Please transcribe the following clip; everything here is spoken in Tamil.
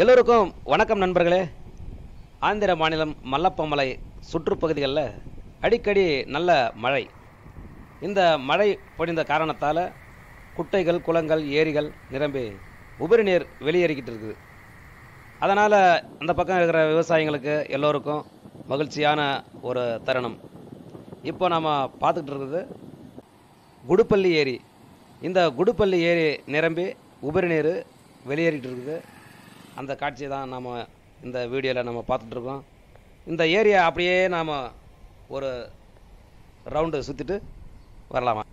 எல்லோருக்கும் வணக்கம் நண்பர்களே. ஆந்திர மாநிலம் மல்லப்பமலை சுற்றுப்பகுதிகளில் அடிக்கடி நல்ல மழை. இந்த மழை பொழிந்த காரணத்தால் குட்டைகள் குளங்கள் ஏரிகள் நிரம்பி உபரி நீர் வெளியேறிக்கிட்டு இருக்குது. அதனால் அந்த பக்கம் இருக்கிற விவசாயிங்களுக்கு எல்லோருக்கும் மகிழ்ச்சியான ஒரு தருணம். இப்போ நாம் பார்த்துக்கிட்டு இருக்குது குடுப்பள்ளி ஏரி. இந்த குடுப்பள்ளி ஏரி நிரம்பி உபரி நீர் வெளியேறிட்டு இருக்குது. அந்த காட்சியை தான் நாம் இந்த வீடியோவில் நம்ம பார்த்துட்ருக்கோம். இந்த ஏரியா அப்படியே நாம் ஒரு ரவுண்டு சுற்றிட்டு வரலாமா?